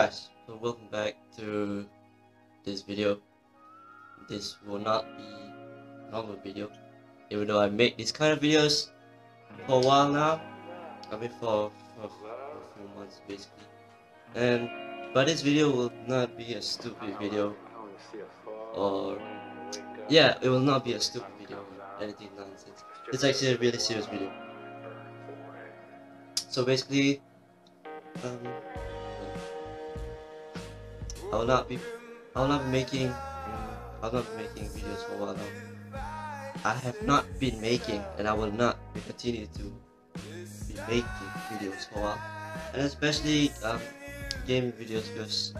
Guys, so welcome back to this video. This will not be normal video, even though I make these kind of videos for a while now. I mean for, for, for a few months basically. And but this video will not be a stupid video or yeah, it will not be a stupid video or anything nonsense. It's actually a really serious video. So basically, um, I will not be, I will not be making, I will not be making videos for a while now. I have not been making, and I will not continue to be making videos for a while, and especially um, gaming videos because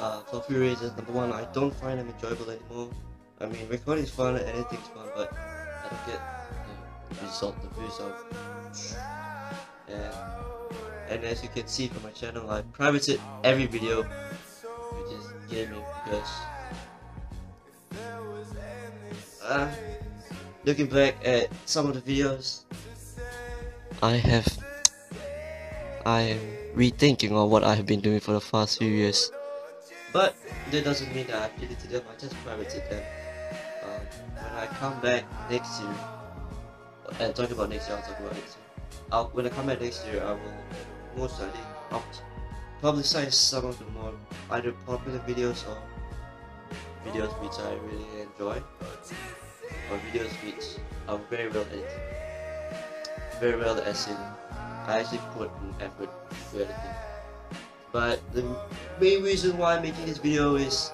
uh, for a few reasons. Number one, I don't find them enjoyable anymore. I mean, recording is fun, and anything's fun, but I don't get the result, the views of. And, and as you can see from my channel, I privated every video, gaming, because uh, looking back at some of the videos, I have I am rethinking on what I have been doing for the past few years. But that doesn't mean that I deleted them, I just privated them. Um, when I come back next year, and talking about next year, I'll talk about next year. I'll, when I come back next year, I will most likely I'll publicize some of the more either popular videos or videos which I really enjoy, or videos which are very well edited. Very well as in, I actually put an effort to editing. But the main reason why I'm making this video is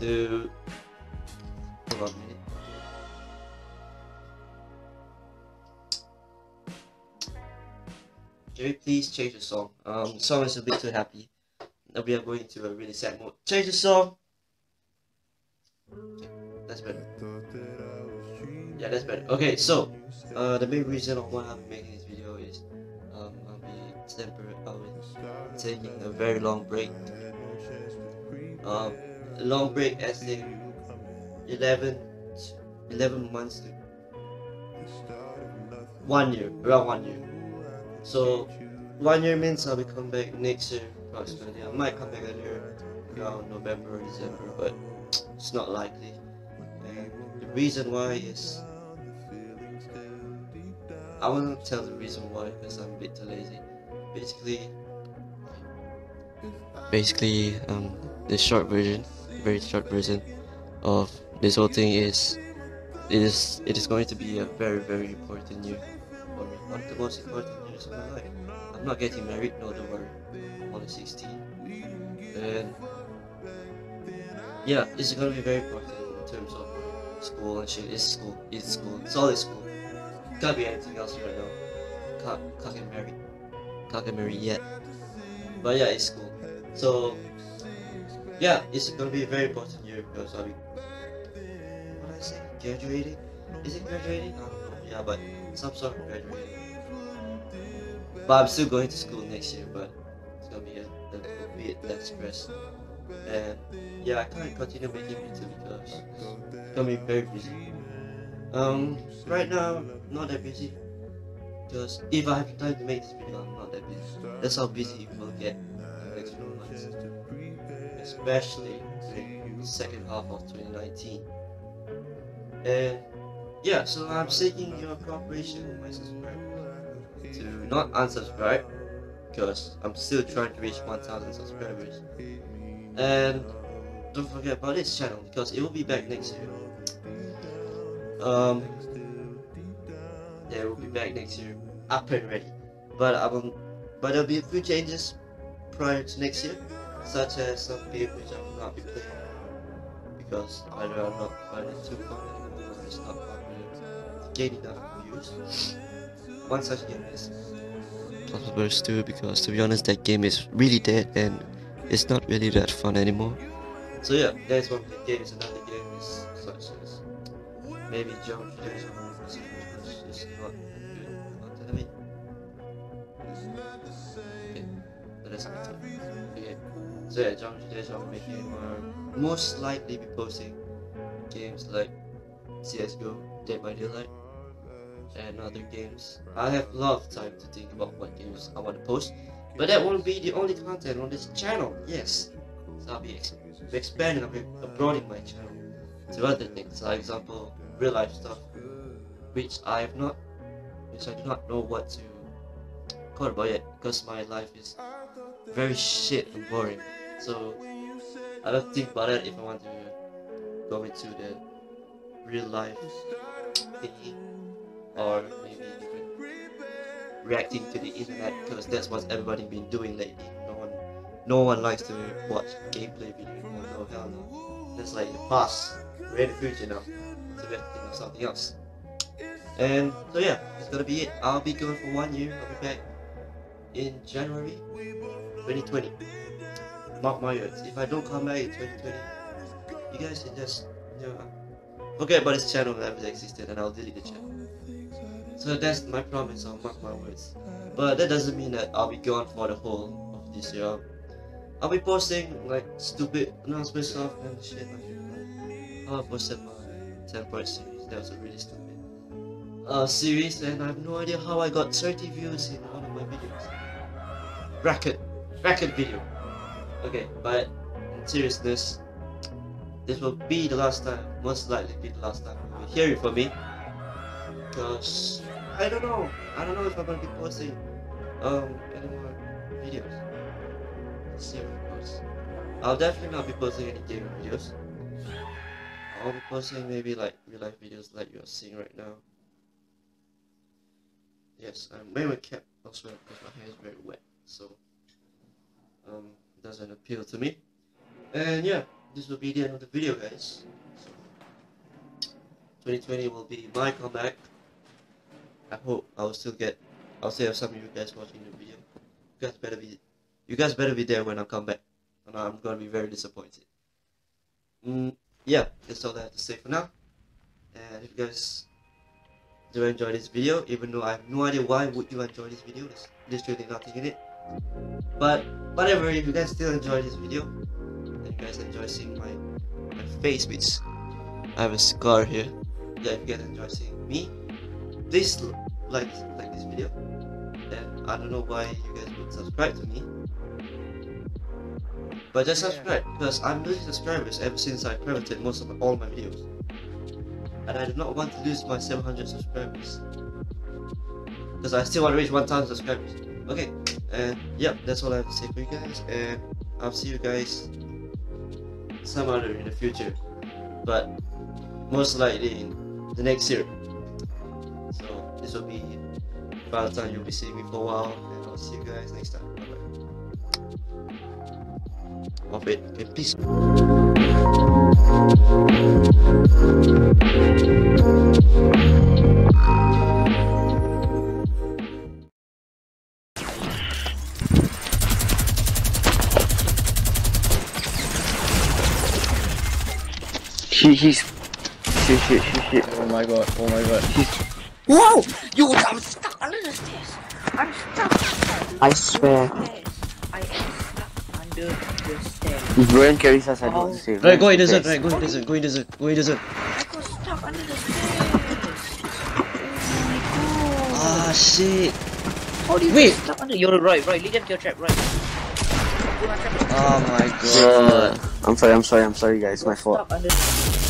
to please change the song? Um, the song is a bit too happy. Now we are going to a really sad mode. Change the song. That's better. Yeah, that's better. Okay, so uh, the main reason of why I'm making this video is um, I'll be temporary. I'll be taking a very long break. Um, a long break as in 11, 11 months to one year, around one year. So one year means I'll be coming back next year approximately. I might come back earlier around November or December, but it's not likely. And the reason why is I won't tell the reason why because I'm a bit too lazy. Basically, basically, um, the short version, very short version of this whole thing is it is it is going to be a very very important year One of the most important years of my life. I'm not getting married, no don't worry. I'm only 16. And yeah, it's gonna be very important in terms of school and shit. It's school, it's school, it's all school. Can't be anything else right now. Can't can't get married. Can't get married yet. But yeah, it's school. So yeah, it's gonna be a very important year because I'll be what did I say? Graduating? Is it graduating? I don't know. Yeah, but some sort of graduating. But I'm still going to school next year, but it's gonna be a, a, bit less stress. And yeah, I can't continue making videos because it's gonna be very busy. Um, right now, not that busy. Because if I have time to make this video, I'm not that busy. That's how busy we'll get in the next few months. Especially in the second half of 2019. And yeah, so I'm seeking your cooperation with my subscribers to not unsubscribe because I'm still trying to reach 1000 subscribers. And don't forget about this channel because it will be back next year. Um, yeah, it will be back next year, up and ready. But I will, but there'll be a few changes prior to next year, such as some games which I will not be playing because either I'm not it too fun anymore or it's not popular, gain enough views. One such game is vs 2 because to be honest that game is really dead and it's not really that fun anymore. So yeah, that's one the games. Another game is such as maybe Jump is not that's. Okay, so yeah, Jump Days are making or most likely be posting games like CS:GO, Dead by Daylight, and other games. I have a lot of time to think about what games I want to post But that won't be the only content on this channel. Yes, so I'll be ex- expanding, I'll be broadening my channel to other things. For example, real life stuff, which I have not, which I do not know what to call about yet, because my life is very shit and boring. So I don't think about it if I want to go into the real life thingy or maybe even reacting to the internet because that's what everybody been doing lately. No one no one likes to watch gameplay video. Oh no hell no. That's like the past. We're in the future now. So we have to think of something else. And so yeah, that's gonna be it. I'll be going for one year. I'll be back in January 2020. Mark my words. If I don't come back in 2020, you guys can just you know forget about this channel that ever existed and I'll delete the channel. So that's my promise, I'll mark my words. But that doesn't mean that I'll be gone for the whole of this year. I'll be posting like stupid announcement stuff and shit like I posted my 10 part series. That was a really stupid uh, series and I have no idea how I got 30 views in one of my videos. Racket. Racket video. Okay, but in seriousness, this will be the last time, most likely be the last time you will hear it from me. Because I don't know. I don't know if I'm gonna be posting um any more videos. Let's see goes. I'll definitely not be posting any gaming videos. I'll be posting maybe like real life videos like you're seeing right now. Yes, I'm wearing a cap elsewhere because my hair is very wet, so um doesn't appeal to me. And yeah, this will be the end of the video guys. So 2020 will be my comeback. I hope I will still get I'll still have some of you guys watching the video. You guys better be you guys better be there when I come back. And I'm gonna be very disappointed. Mm, yeah, that's all I have to say for now. And if you guys do enjoy this video, even though I have no idea why would you enjoy this video, there's literally nothing in it. But whatever, if you guys still enjoy this video, and you guys enjoy seeing my my face, which I have a scar here. Yeah, if you guys enjoy seeing me, please like like this video. And I don't know why you guys would subscribe to me. But just subscribe because I'm losing subscribers ever since I privated most of my, all my videos. And I do not want to lose my 700 subscribers. Because I still want to reach 1000 subscribers. Okay, and yeah, that's all I have to say for you guys. And I'll see you guys some other in the future. But most likely in the next year. So this will be the time you'll be seeing me for a while. And I'll see you guys next time. Bye bye. Off it. Okay, please. He, he's. Shit, shit, shit, shit. Oh my god, oh my god. Whoa! You, I'm stuck under the stairs. I'm stuck. I swear. stairs. I am stuck under the stairs. Brian carries us, I don't Oh. want. Right, go in the zone, Yes. right, go in the zone, go in the zone, go in the zone. I got stuck under the stairs. Oh Ah, shit. my god. How do you Wait. get stuck under? You're right, right. Lead them to your trap, right. Do not trap. Oh my Uh, god. I'm sorry, I'm sorry, I'm sorry, guys. My fault. stuck under.